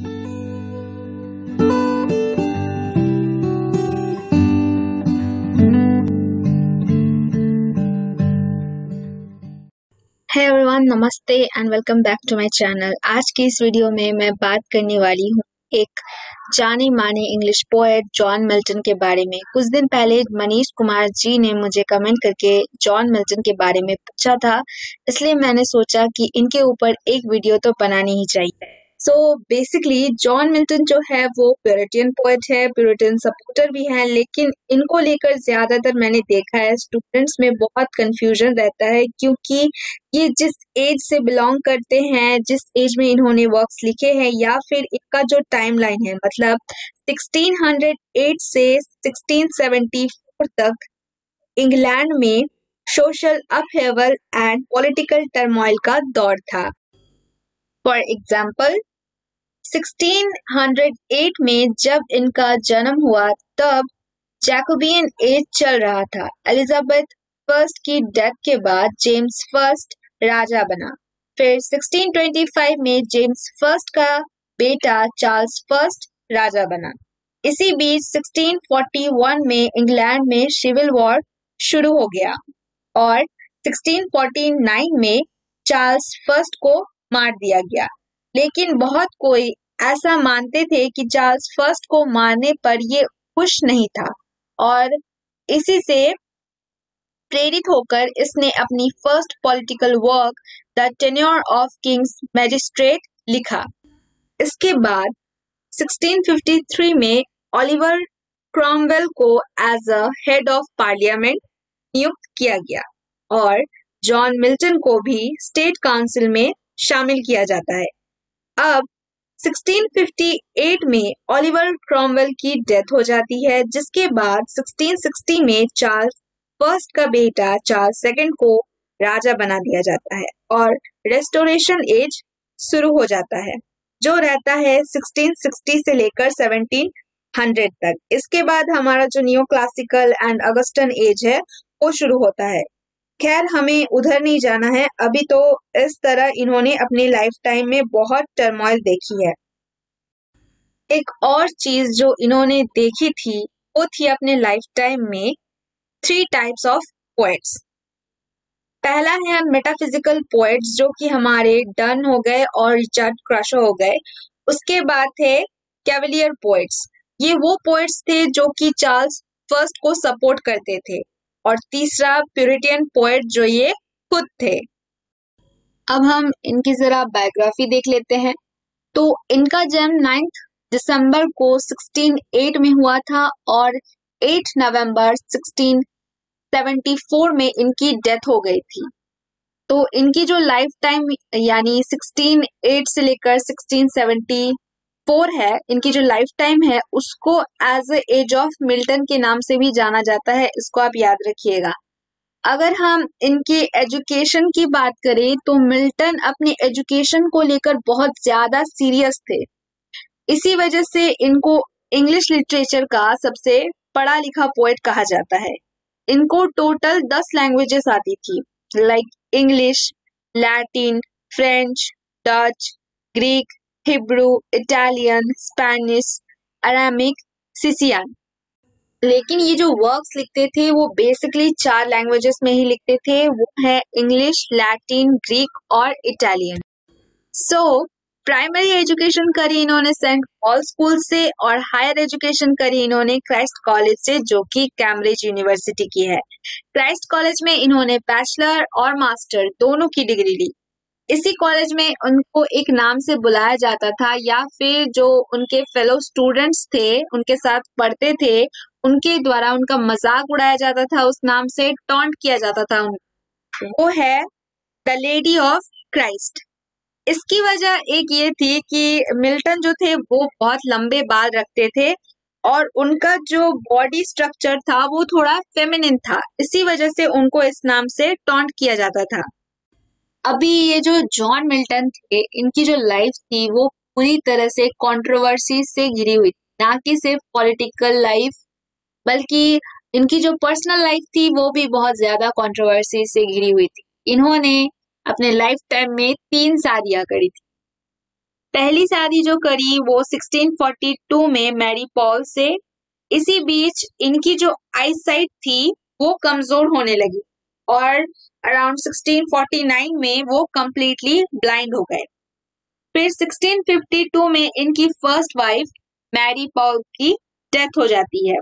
है एवरीवन नमस्ते and welcome back to my channel आज की इस वीडियो में मैं बात करने वाली हूँ एक जाने माने इंग्लिश पोएट जॉन मिल्टन के बारे में। कुछ दिन पहले मनीष कुमार जी ने मुझे कमेंट करके जॉन मिल्टन के बारे में पूछा था, इसलिए मैंने सोचा कि इनके ऊपर एक वीडियो तो बनानी ही चाहिए। सो बेसिकली जॉन मिल्टन जो है, वो प्योरिटियन पोएट है प्योरिटियन सपोर्टर भी है, लेकिन इनको लेकर ज़्यादातर मैंने देखा है स्टूडेंट्स में बहुत कंफ्यूजन रहता है, क्योंकि ये जिस एज से बिलोंग करते हैं, जिस एज में इन्होंने वर्क्स लिखे हैं, या फिर इनका जो टाइमलाइन है मतलब 1608 से 1674 तक इंग्लैंड में social upheaval and political turmoil का दौर था। फॉर एग्ज़ाम्पल 1608 में जब इनका जन्म हुआ, तब जैकोबियन एज चल रहा था। एलिजाबेथ फ़र्स्ट की डेथ के बाद जेम्स फ़र्स्ट राजा बना। फिर 1625 में जेम्स फ़र्स्ट का बेटा चार्ल्स फ़र्स्ट राजा बना। इसी बीच 1641 में इंग्लैंड में सिविल वॉर शुरू हो गया और 1649 में चार्ल्स फ़र्स्ट को मार दिया गया। लेकिन बहुत कोई ऐसा मानते थे कि चार्ल्स फ़र्स्ट को मारने पर ये खुश नहीं था और इसी से प्रेरित होकर इसने अपनी first political work, the tenure of kings magistrate, लिखा। इसके बाद 1653 में ओलिवर क्रॉमवेल को as a head of parliament नियुक्त किया गया और जॉन मिल्टन को भी स्टेट काउंसिल में शामिल किया जाता है। अब 1658 में ओलिवर क्रॉमवेल की डेथ हो जाती है, जिसके बाद 1660 में चार्ल्स फ़र्स्ट का बेटा चार्ल्स सेकंड को राजा बना दिया जाता है और रेस्टोरेशन एज शुरू हो जाता है, जो रहता है 1660 से लेकर 1700 तक। इसके बाद हमारा जो new classical and Augustan age है, वो शुरू होता है। खैर, हमें उधर नहीं जाना है। अभी तो इस तरह इन्होंने अपनी लाइफ टाइम में बहुत टर्मोइल देखी है। एक और चीज़ जो इन्होंने देखी थी, वो थी अपने लाइफ टाइम में थ्री टाइप्स ऑफ़ पोएट्स पहला है मेटाफिजिकल पोएट्स जो कि हमारे डन हो गए और रिचर्ड क्रशो हो गए। उसके बाद थे कैवलियर पोएट्स ये वो पोएट्स थे जो कि चार्ल्स फ़र्स्ट को सपोर्ट करते थे। और तीसरा प्यूरिटियन पोएट जो ये खुद थे। अब हम इनकी जरा बायोग्राफी देख लेते हैं। तो इनका जन्म नाइन्थ दिसंबर को 1608 में हुआ था और 8 नवंबर 1674 में इनकी डेथ हो गई थी। तो इनकी जो लाइफ टाइम यानी 1608 से लेकर 1674 है, इनकी जो लाइफ टाइम है, उसको एज एज ऑफ़ मिल्टन के नाम से भी जाना जाता है, इसको आप याद रखिएगा। अगर हम इनके एजुकेशन की बात करें तो मिल्टन अपने एजुकेशन को लेकर बहुत ज़्यादा सीरियस थे। इसी वजह से इनको इंग्लिश लिटरेचर का सबसे पढ़ा लिखा पोएट कहा जाता है। इनको टोटल दस लैंग्वेजेस आती थी like English Latin French Dutch Greek Hebrew Italian Spanish Aramaic Sicilian लेकिन ये जो वर्क्स लिखते थे, वो बेसिकली चार लैंग्वेजेस में ही लिखते थे। वो है इंग्लिश लैटिन ग्रीक और इटालियन सो प्राइमरी एजुकेशन करी इन्होंने सेंट पॉल स्कूल से और हायर एजुकेशन करी इन्होंने क्राइस्ट कॉलेज से, जो कि कैम्ब्रिज यूनिवर्सिटी की है। क्राइस्ट कॉलेज में इन्होंने बैचलर और मास्टर दोनों की डिग्री ली। इसी कॉलेज में उनको एक नाम से बुलाया जाता था, या फिर जो उनके फेलो स्टूडेंट्स थे, उनके साथ पढ़ते थे, उनके द्वारा उनका मज़ाक उड़ाया जाता था, उस नाम से टॉन्ट किया जाता था उनको वो है द लेडी ऑफ़ क्राइस्ट इसकी वजह एक ये थी कि मिल्टन जो थे, वो बहुत लंबे बाल रखते थे, और उनका जो बॉडी स्ट्रक्चर था, वो थोड़ा फेमिनिन था। इसी वजह से उनको इस नाम से टॉन्ट किया जाता था। अभी ये जो जॉन मिल्टन थे, इनकी जो लाइफ थी, वो पूरी तरह से कंट्रोवर्सी से घिरी हुई थी। ना कि सिर्फ़ पॉलिटिकल लाइफ बल्कि इनकी जो पर्सनल लाइफ थी, वो भी बहुत ज़्यादा कंट्रोवर्सी से घिरी हुई थी। इन्होंने अपने लाइफ टाइम में तीन शादियाँ करी थी। पहली शादी जो करी, वो 1642 में मैरी पॉल से। इसी बीच इनकी जो आई साइट थी, वो कमज़ोर होने लगी। और अराउंड 1649 में वो कम्प्लीटली ब्लाइंड हो गए। फिर 1652 में इनकी फ़र्स्ट वाइफ मैरी पॉल की डेथ हो जाती है।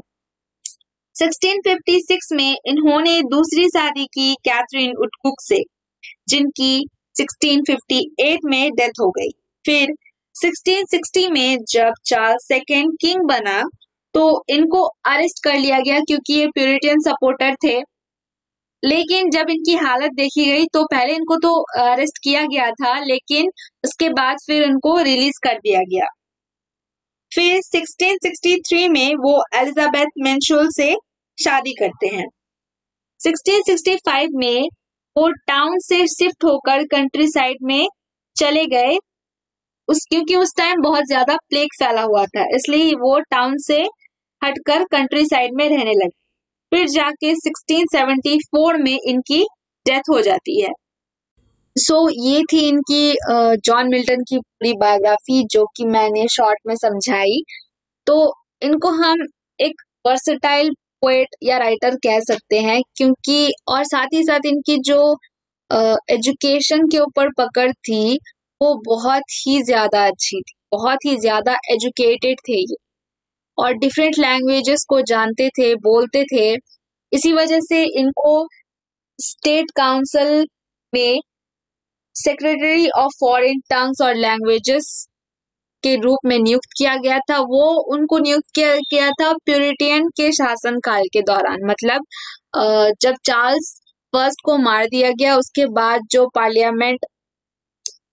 1656 में इन्होंने दूसरी शादी की कैथरीन उटकुक से, जिनकी 1658 में डेथ हो गई। फिर 1660 में जब चार्ल्स सेकेंड किंग बना तो इनको अरेस्ट कर लिया गया क्योंकि ये प्यूरिटियन सपोर्टर थे। लेकिन जब इनकी हालत देखी गई तो पहले इनको तो अरेस्ट किया गया था, लेकिन उसके बाद फिर इनको रिलीज़ कर दिया गया। फिर 1663 में वो एलिजाबेथ मेंशुल से शादी करते हैं। 1665 में वो टाउन से शिफ्ट होकर कंट्री साइड में चले गए। उस, क्योंकि उस टाइम बहुत ज़्यादा प्लेग फैला हुआ था, इसलिए वो टाउन से हटकर कंट्री साइड में रहने लगे। फिर जाके 1674 में इनकी डेथ हो जाती है। सो so, ये थी इनकी जॉन मिल्टन की पूरी बायोग्राफी जो कि मैंने शॉर्ट में समझाई। तो इनको हम एक वर्सटाइल पोएट या राइटर कह सकते हैं क्योंकि और साथ ही साथ इनकी जो एजुकेशन के ऊपर पकड़ थी वो बहुत ही ज़्यादा अच्छी थी बहुत ही ज़्यादा एजुकेटेड थे ये। और डिफरेंट लैंग्वेजेस को जानते थे, बोलते थे। इसी वजह से इनको स्टेट काउंसिल में सेक्रेटरी ऑफ़ फॉरेन टंग्स और लैंग्वेजेस के रूप में नियुक्त किया गया था। वो उनको नियुक्त किया गया था प्यूरिटियन के शासन काल के दौरान। मतलब जब चार्ल्स फ़र्स्ट को मार दिया गया, उसके बाद जो पार्लियामेंट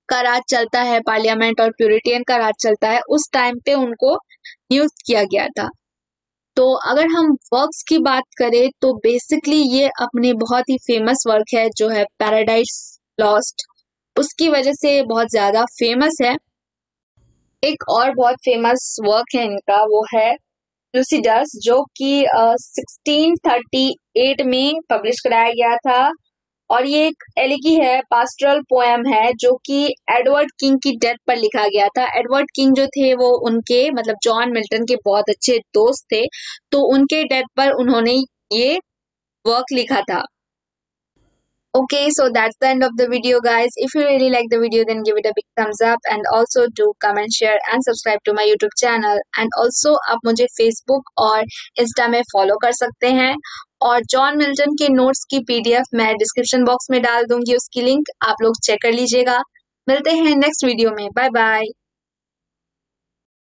का राज चलता है पार्लियामेंट और प्यूरिटियन का राज चलता है, उस टाइम पे उनको नियुक्त किया गया था। तो अगर हम वर्क्स की बात करें तो बेसिकली ये अपने बहुत ही फ़ेमस वर्क है, जो है पैराडाइज लॉस्ट उसकी वजह से बहुत ज़्यादा फ़ेमस है। एक और बहुत फ़ेमस वर्क है इनका, वो है लूसीडस जो कि सिक्सटीन थर्टी एट में पब्लिश कराया गया था। और ये एक एलिकी है पास्टरल पोएम है, जो कि एडवर्ड किंग की डेथ पर लिखा गया था। एडवर्ड किंग जो थे, वो उनके मतलब जॉन मिल्टन के बहुत अच्छे दोस्त थे तो उनके डेथ पर उन्होंने ये वर्क लिखा था। Okay so that's the end of the video guys if you really like the video then give it a big thumbs up and also do comment share and subscribe to my YouTube channel and also आप मुझे Facebook और Insta में follow कर सकते हैं। और John Milton के notes की पीडीएफ मैं डिस्क्रिप्शन बॉक्स में डाल दूँगी, उसकी लिंक आप लोग चेक कर लीजिएगा। मिलते हैं नेक्स्ट वीडियो में। Bye bye